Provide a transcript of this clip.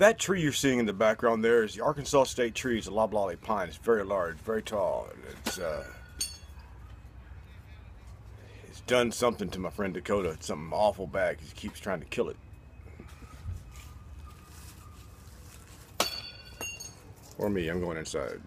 That tree you're seeing in the background there is the Arkansas State tree. It's a loblolly pine. It's very large, very tall. And it's uh, it's done something to my friend Dakota. It's something awful bad. He keeps trying to kill it. Or me. I'm going inside.